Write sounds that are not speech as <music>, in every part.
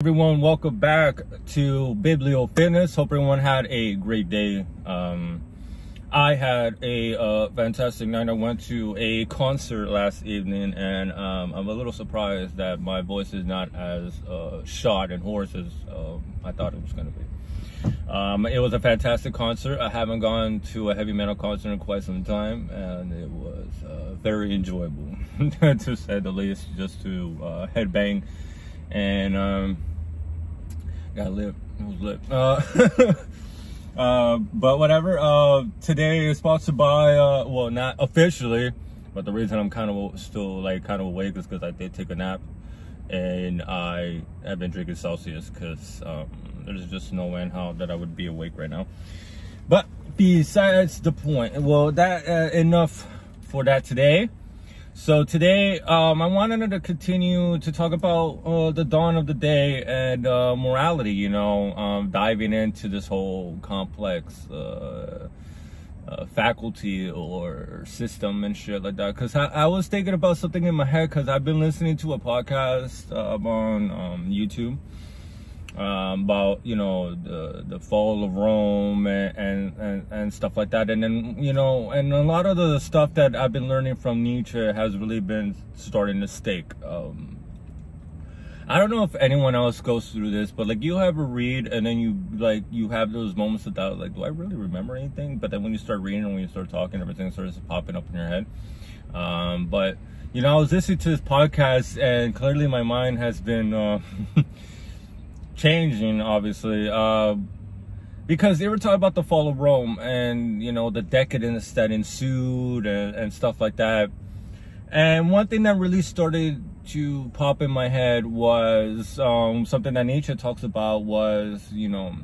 everyone welcome back to Bibliofitness. Hope everyone had a great day. Um, i had a uh, fantastic night. I went to a concert last evening and um, i'm a little surprised that my voice is not as uh, shot and hoarse as uh, i thought it was going to be. Um, it was a fantastic concert. I haven't gone to a heavy metal concert in quite some time and it was uh, very enjoyable <laughs> to say the least just to uh, headbang and um, got. It was lit. Uh, <laughs> uh, but whatever. Uh, today is sponsored by, uh, well, not officially, but the reason I'm kind of still like kind of awake is because I did take a nap, and I have been drinking Celsius because um, there's just no way in how that I would be awake right now. But besides the point, well, that uh, enough for that today. So today, um, I wanted to continue to talk about uh, the dawn of the day and uh, morality. You know, um, diving into this whole complex uh, uh faculty or system and shit like that. Because I, I, was thinking about something in my head because I've been listening to a podcast uh, on um, YouTube um, about you know the the fall of Rome and, and, and and stuff like that, and then you know, and a lot of the stuff that I've been learning from Nietzsche has really been starting to stick. Um, I don't know if anyone else goes through this, but like you have a read and then you like you have those moments of doubt, like, do I really remember anything? But then when you start reading and when you start talking, everything starts popping up in your head. Um, but you know, I was listening to this podcast and clearly my mind has been uh, <laughs> changing, obviously, uh, because they were talking about the fall of Rome and you know the decadence that ensued and, and stuff like that. And one thing that really started to pop in my head was um, something that Nietzsche talks about was you know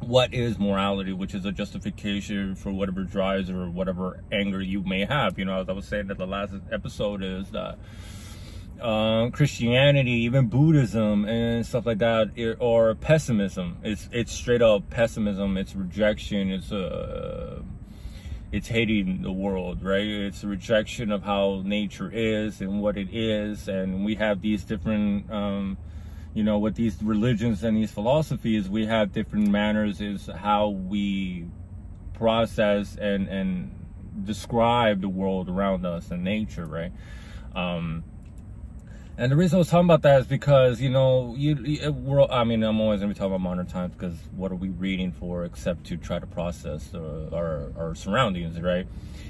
what is morality, which is a justification for whatever drives or whatever anger you may have. You know, as I was saying that the last episode is that um, Christianity, even Buddhism and stuff like that, or pessimism. It's it's straight up pessimism. It's rejection. It's uh, it's hating the world, right? It's a rejection of how nature is and what it is, and we have these different. Um, you know, with these religions and these philosophies, we have different manners is how we process and and describe the world around us and nature, right? Um, and the reason I was talking about that is because, you know, you, you we're, I mean, I'm always going to be talking about modern times because what are we reading for except to try to process uh, our, our surroundings, right?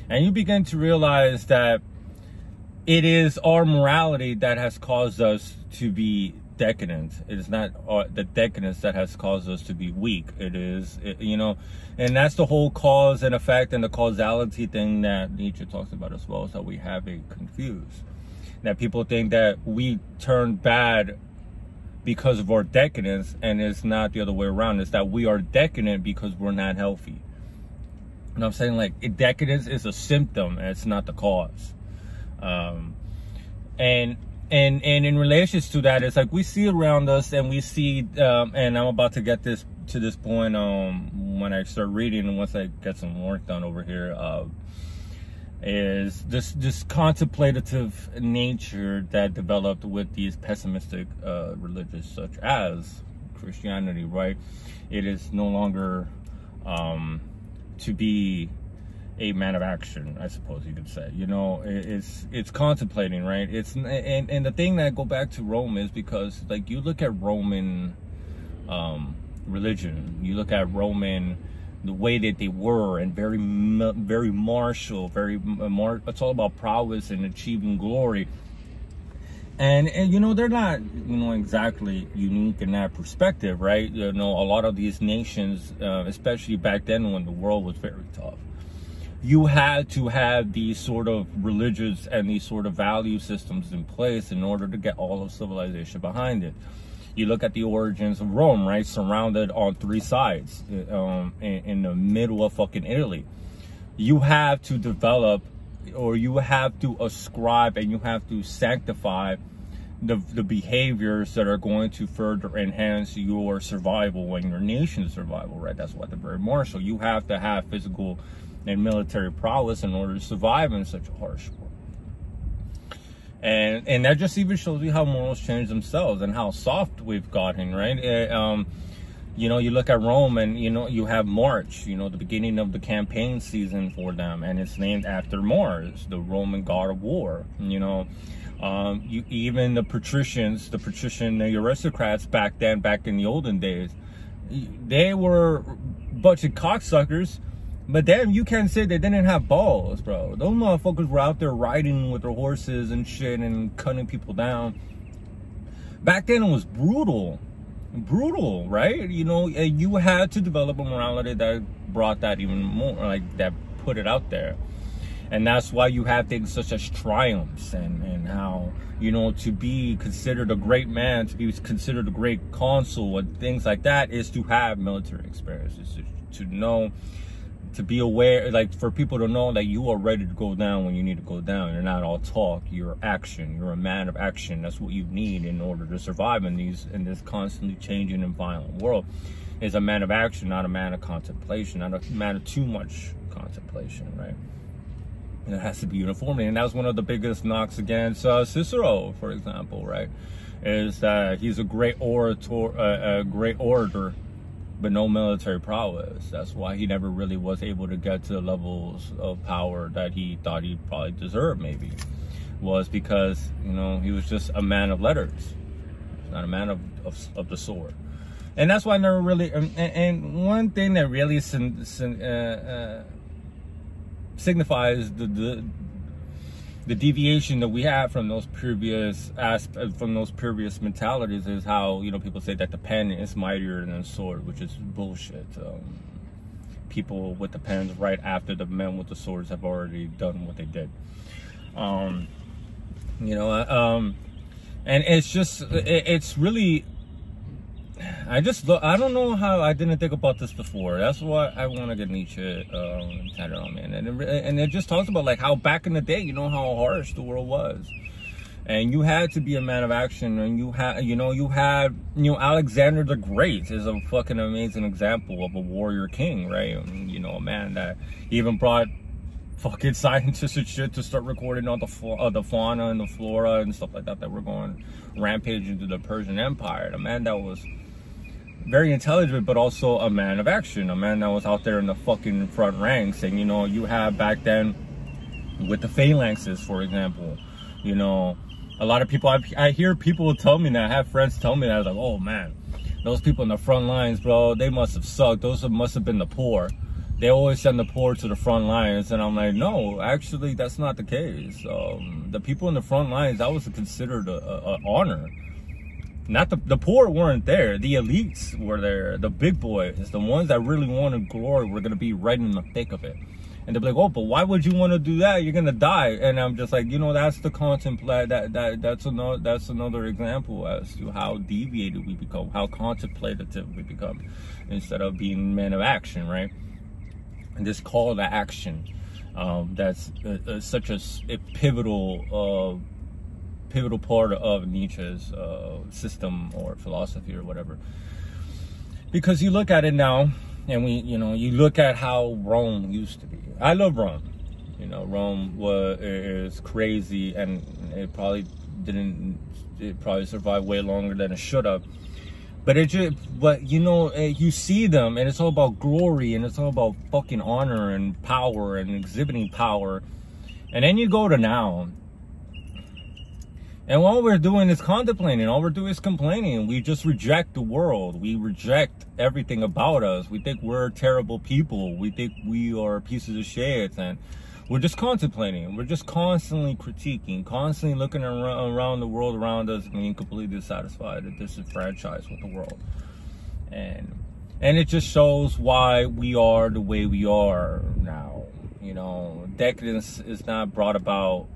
And you begin to realize that it is our morality that has caused us to be decadent. It is not uh, the decadence that has caused us to be weak. It is, it, you know, and that's the whole cause and effect and the causality thing that Nietzsche talks about as well, is that we have it confused that people think that we turn bad because of our decadence and it's not the other way around. It's that we are decadent because we're not healthy. You and i'm saying? Like decadence is a symptom and it's not the cause. Um, and and and in relations to that it's like we see around us and we see um, and i'm about to get this to this point um, when i start reading and once i get some work done over here uh, is this this contemplative nature that developed with these pessimistic uh, religions such as Christianity, right? It is no longer um, to be a man of action, I suppose you could say. You know, it's it's contemplating, right? It's and and the thing that go back to Rome is because like you look at Roman um, religion, you look at Roman the way that they were and very very martial very mar- it's all about prowess and achieving glory. And, and you know they're not you know exactly unique in that perspective right? You know a lot of these nations uh, especially back then when the world was very tough you had to have these sort of religious and these sort of value systems in place in order to get all of civilization behind it you look at the origins of Rome, right? Surrounded on three sides um, in, in the middle of fucking Italy. You have to develop or you have to ascribe and you have to sanctify the, the behaviors that are going to further enhance your survival and your nation's survival, right? That's what they're very martial. You have to have physical and military prowess in order to survive in such a harsh. And and that just even shows you how morals change themselves and how soft we've gotten, right? It, um, you know, you look at Rome and, you know, you have March, you know, the beginning of the campaign season for them, and it's named after Mars, the Roman god of war, you know. Um, you even the patricians, the patrician, the aristocrats back then, back in the olden days, they were bunch of cocksuckers. But damn, you can't say they didn't have balls, bro. Those motherfuckers were out there riding with their horses and shit and cutting people down. Back then, it was brutal brutal, right? You know, you had to develop a morality that brought that even more, like that put it out there. And that's why you have things such as triumphs and, and how, you know, to be considered a great man, to be considered a great consul and things like that is to have military experiences, to, to know to be aware, like for people to know that you are ready to go down when you need to go down. You're not all talk. You're action. You're a man of action. That's what you need in order to survive in these in this constantly changing and violent world. Is a man of action, not a man of contemplation, not a man of too much contemplation, right? And it has to be uniformity, and that was one of the biggest knocks against uh, Cicero, for example, right? Is that he's a great orator, uh, a great orator but no military prowess. That's why he never really was able to get to the levels of power that he thought he probably deserved, maybe. Was because, you know, he was just a man of letters, not a man of, of, of the sword. And that's why I never really, and, and one thing that really uh, uh, signifies the, the the deviation that we have from those previous aspects, from those previous mentalities is how you know people say that the pen is mightier than the sword, which is bullshit. Um, people with the pens right after the men with the swords have already done what they did. Um, you know, uh, um, and it's just it, it's really I just look, I don't know how I didn't think about this before. That's why I want to get Nietzsche um, tatted on me. And it, and it just talks about like how back in the day, you know, how harsh the world was. And you had to be a man of action, and you had, you know, you had, you know, Alexander the Great is a fucking amazing example of a warrior king, right? And, you know, a man that even brought fucking <laughs> scientists and shit to start recording all the uh, the fauna and the flora and stuff like that that were going rampage into the Persian Empire. The man that was very intelligent, but also a man of action, a man that was out there in the fucking front ranks. And you know, you have back then with the phalanxes, for example, you know, a lot of people, I, I hear people tell me that, I have friends tell me that, like, oh man, those people in the front lines, bro, they must have sucked. Those must have been the poor. They always send the poor to the front lines. And I'm like, no, actually, that's not the case. Um, the people in the front lines, that was considered an honor not the, the poor weren't there. The elites were there. The big boys, the ones that really wanted glory, were gonna be right in the thick of it. And they're like, oh, but why would you want to do that? You're gonna die. And I'm just like, you know, that's the contemplate. That that that's another that's another example as to how deviated we become, how contemplative we become, instead of being men of action, right? And this call to action, um, that's uh, uh, such a, a pivotal. Uh, pivotal part of Nietzsche's uh, system or philosophy or whatever. Because you look at it now, and we, you know, you look at how Rome used to be. I love Rome. You know, Rome was is crazy, and it probably didn't. It probably survived way longer than it should have. But it just, but you know, eh, you see them, and it's all about glory, and it's all about fucking honor and power and exhibiting power. And then you go to now, and all we're doing is contemplating. All we're doing is complaining. We just reject the world. We reject everything about us. We think we're terrible people. We think we are pieces of shit. And we're just contemplating. We're just constantly critiquing, constantly looking around the world around us being completely dissatisfied and disenfranchised with the world. And and it just shows why we are the way we are now. You know, decadence is not brought about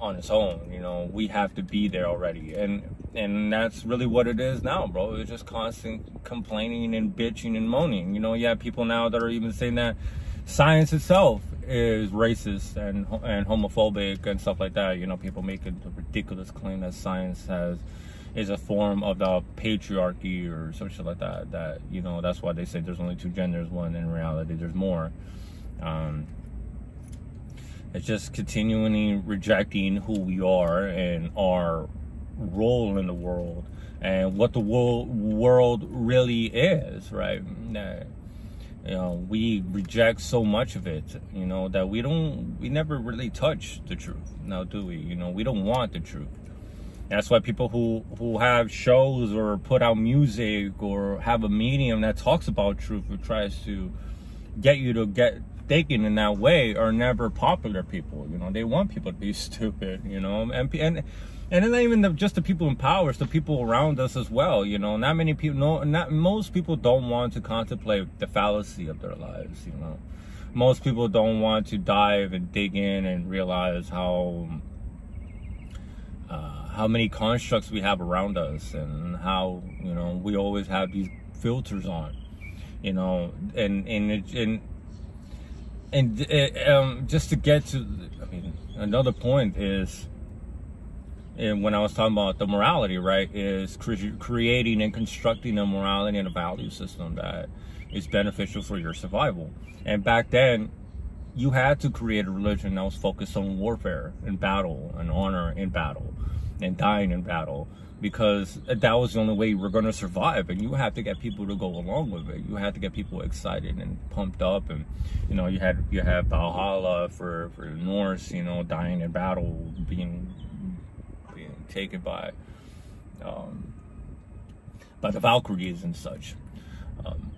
on its own. You know, we have to be there already, and and that's really what it is now, bro. It's just constant complaining and bitching and moaning. You know, you have people now that are even saying that science itself is racist and and homophobic and stuff like that. You know, people making ridiculous claim that science has is a form of the patriarchy or some shit like that. That you know, that's why they say there's only two genders. One in reality, there's more. Um, It's just continually rejecting who we are and our role in the world and what the world world really is, right? That, you know, we reject so much of it, you know, that we don't, we never really touch the truth. Now, do we? You know, we don't want the truth. That's why people who who have shows or put out music or have a medium that talks about truth or tries to get you to get thinking in that way are never popular people. You know, they want people to be <laughs> stupid. You know, and and and it's not even the, just the people in power; it's the people around us as well. You know, not many people, no, not most people don't want to contemplate the fallacy of their lives. You know, most people don't want to dive and dig in and realize how uh, how many constructs we have around us and how you know we always have these filters on. You know, and and and and, and uh, um, just to get to, I mean, another point is and when I was talking about the morality, right, is cre- creating and constructing a morality and a value system that is beneficial for your survival. And back then, you had to create a religion that was focused on warfare and battle and honor in battle and dying in battle because that was the only way were going to survive. And you have to get people to go along with it. You have to get people excited and pumped up. And you know you had you have valhalla for for the norse you know dying in battle being being taken by um, by the Valkyries and such. Um,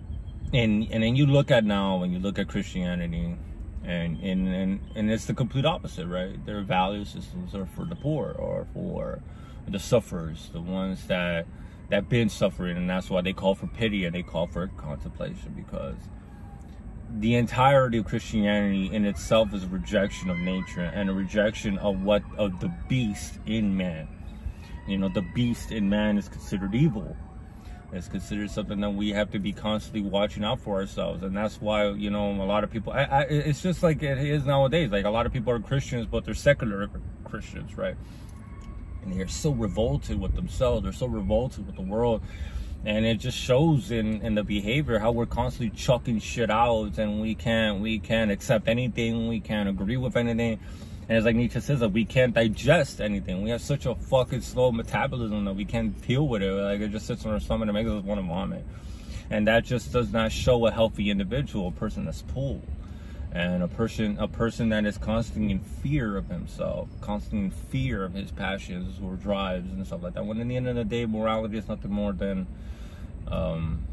and and then you look at now when you look at Christianity, and and and, and it's the complete opposite, right? Their value systems are for the poor or for the sufferers, the ones that that been suffering, and that's why they call for pity and they call for contemplation because the entirety of Christianity in itself is a rejection of nature and a rejection of what of the beast in man you know the beast in man is considered evil it's considered something that we have to be constantly watching out for ourselves and that's why you know a lot of people I, I, it's just like it is nowadays. Like a lot of people are christians but they're secular christians right? And they're so revolted with themselves. They're so revolted with the world. And it just shows in in the behavior how we're constantly chucking shit out and we can't we can't accept anything. We can't agree with anything and it's like Nietzsche says that we can't digest anything. We have such a fucking slow metabolism that we can't deal with it. Like it just sits on our stomach and makes us want to vomit. And that just does not show a healthy individual, a person that's pulled. And a person a person that is constantly in fear of himself, constantly in fear of his passions or drives and stuff like that. When in the end of the day morality is nothing more than um,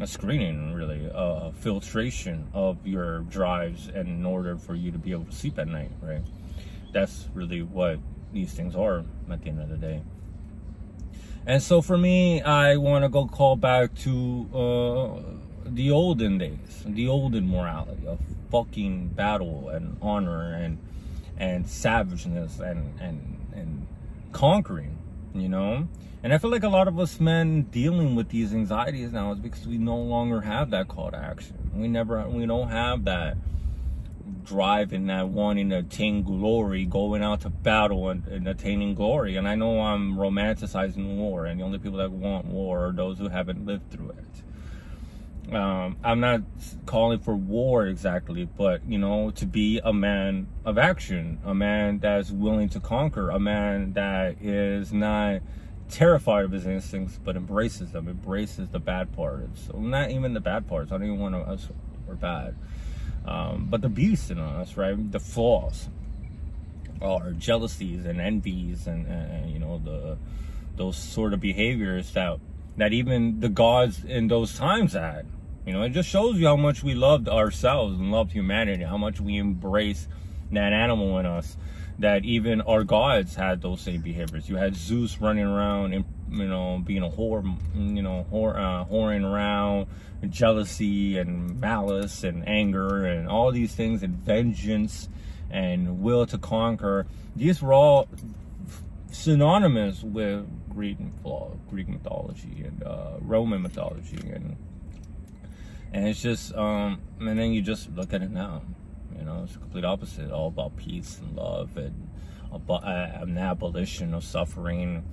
a screening really a filtration of your drives and in order for you to be able to sleep at night right? That's really what these things are at the end of the day. And so for me i want to go call back to uh, the olden days the olden morality of fucking battle and honor and and savageness and and and conquering you know and I feel like a lot of us men dealing with these anxieties now is because we no longer have that call to action. We never, we don't have that drive and that wanting to attain glory, going out to battle and, and, attaining glory. And I know I'm romanticizing war, and the only people that want war are those who haven't lived through it. Um, I'm not calling for war exactly, but you know, to be a man of action, a man that's willing to conquer, a man that is not terrified of his instincts, but embraces them, embraces the bad parts. So not even the bad parts. I don't even want to us are bad. Um, but the beast in us, right? The flaws, our jealousies and envies, and, and you know the those sort of behaviors that that even the gods in those times had. You know, it just shows you how much we loved ourselves and loved humanity, how much we embrace that animal in us that even our gods had those same behaviors. You had Zeus running around and you know being a whore, you know, whore, uh, whoring around, jealousy and malice and anger and all these things and vengeance and will to conquer. These were all synonymous with Greek Greek mythology and uh, Roman mythology and and it's just um and then you just look at it now you know, it's complete opposite. All about peace and love and about, an abolition of suffering.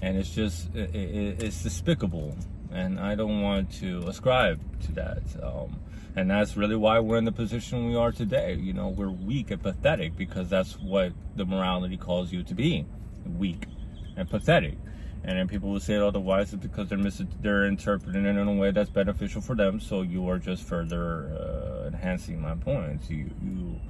And it's just, it, it, it's despicable. And I don't want to ascribe to that. Um, And that's really why we're in the position we are today. You know, we're weak and pathetic because that's what the morality calls you to be weak and pathetic. And then people will say it otherwise because they're mis- they're interpreting it in a way that's beneficial for them. So you are just further uh, enhancing my points. You you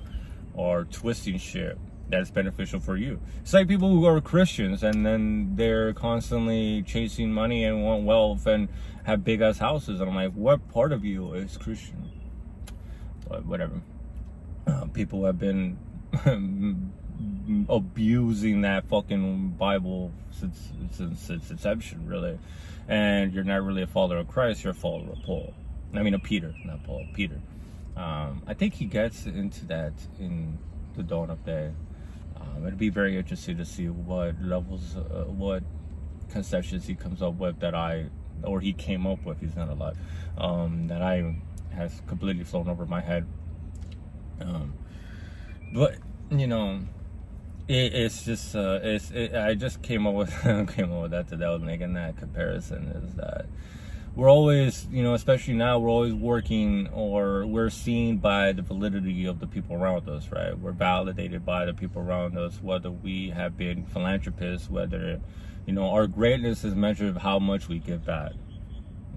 are twisting shit that's beneficial for you. It's like people who are Christians and then they're constantly chasing money and want wealth and have big ass houses. And I'm like, what part of you is Christian? But whatever. Uh, people have been <laughs> abusing that fucking Bible since, since its inception, really. And you're not really a follower of Christ, you're a follower of Paul. I mean, of Peter, not Paul, Peter. Um, I think he gets into that in the dawn of day. Um, it'd be very interesting to see what levels, uh, what concessions he comes up with that I, or he came up with. He's not alive. Um, that I has completely flown over my head. Um, but you know, it, it's just uh, it's it, I just came up with <laughs> came up with that today. I was making that comparison. Is that we're always, you know, especially now, we're always working or we're seen by the validity of the people around us, right? We're validated by the people around us, whether we have been philanthropists, whether, you know, our greatness is measured of how much we give back.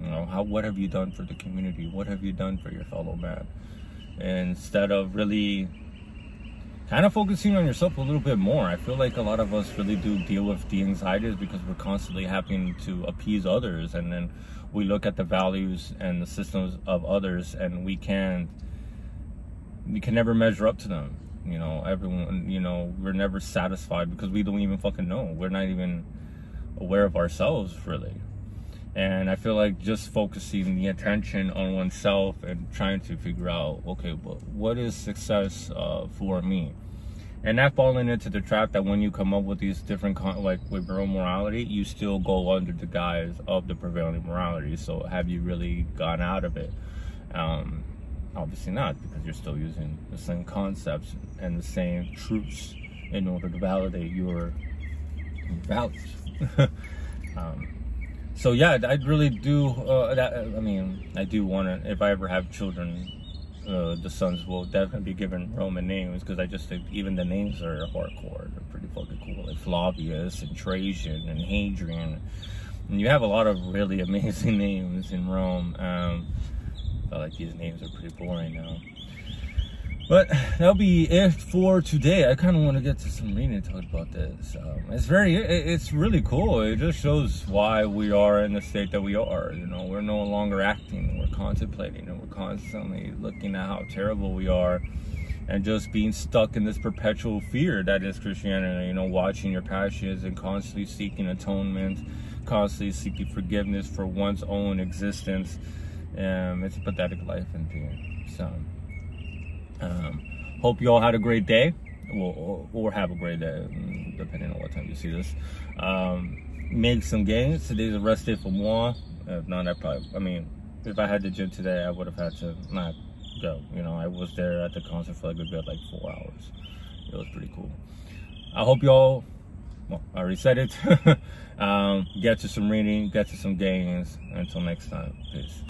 You know, how what have you done for the community? What have you done for your fellow man? instead of really kind of focusing on yourself a little bit more. I feel like a lot of us really do deal with the anxieties because we're constantly having to appease others and then we look at the values and the systems of others and we can't we can never measure up to them. You know everyone you know we're never satisfied because we don't even fucking know. We're not even aware of ourselves really and i feel like just focusing the attention on oneself and trying to figure out okay but what is success uh, for me? And not falling into the trap that when you come up with these different con- like with your own morality you still go under the guise of the prevailing morality. So have you really gone out of it? Um, obviously not because you're still using the same concepts and the same truths in order to validate your values. <laughs> Um, so yeah i really do uh, that i mean i do want to if i ever have children uh, the sons will definitely be given Roman names because I just think even the names are hardcore. They're pretty fucking cool. Like Flavius and Trajan and Hadrian. And you have a lot of really <laughs> amazing names in Rome. Um, I feel like these names are pretty boring now. But that'll be it for today. I kind of want to get to some reading and talk about this. Um, it's very, it's really cool. It just shows why we are in the state that we are. You know, we're no longer acting. We're contemplating, and we're constantly looking at how terrible we are, and just being stuck in this perpetual fear that is Christianity. You know, watching your passions and constantly seeking atonement, constantly seeking forgiveness for one's own existence. Um, it's a pathetic life indeed. So. Um, hope you all had a great day, or, or, have a great day, mm, depending on what time you see this. Um, make some gains. Today's a rest day for moi. If not, I probably, I mean, if I had the gym today, I would have had to not go. You know, I was there at the concert for like a good like four hours. It was pretty cool. I hope y'all, well, I already said it. <laughs> um, get to some reading, get to some gains. Until next time, peace.